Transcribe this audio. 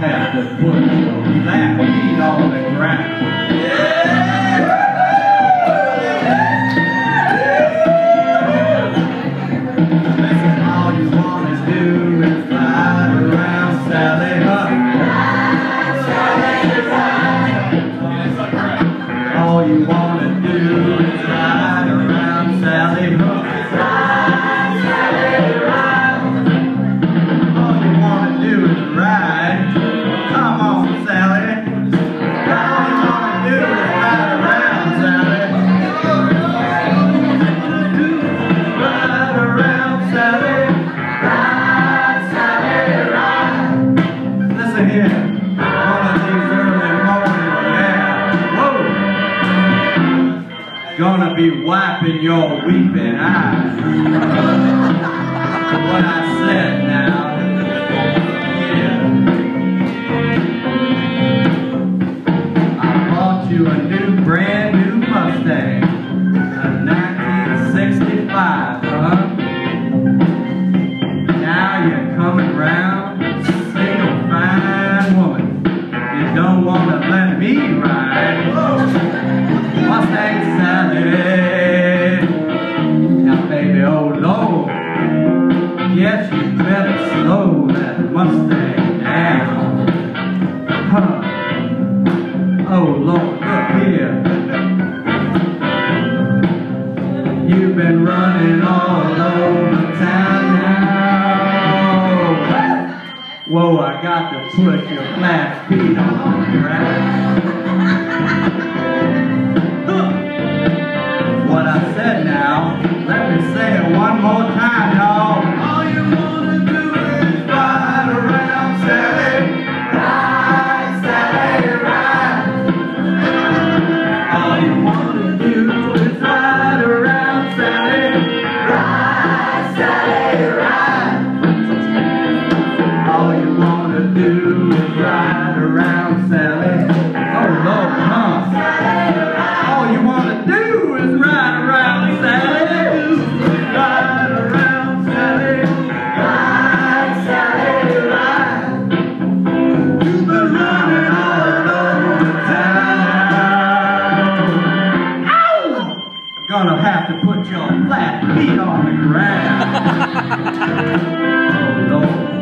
have to put that gonna be wiping your weeping eyes. what I said now. Ride. Mustang Sally. Now, baby, oh Lord, guess you better slow that Mustang down. Huh. Oh Lord, look here. You've been running all over town now. Whoa, I got to put your flat feet on the ground. Say it one more time, y'all. All you wanna do is ride around Sally. Ride, Sally, ride. All you wanna do is ride around Sally. Ride, Sally, ride. All you wanna do is ride around Sally. have to put your flat feet on the ground. oh, Lord.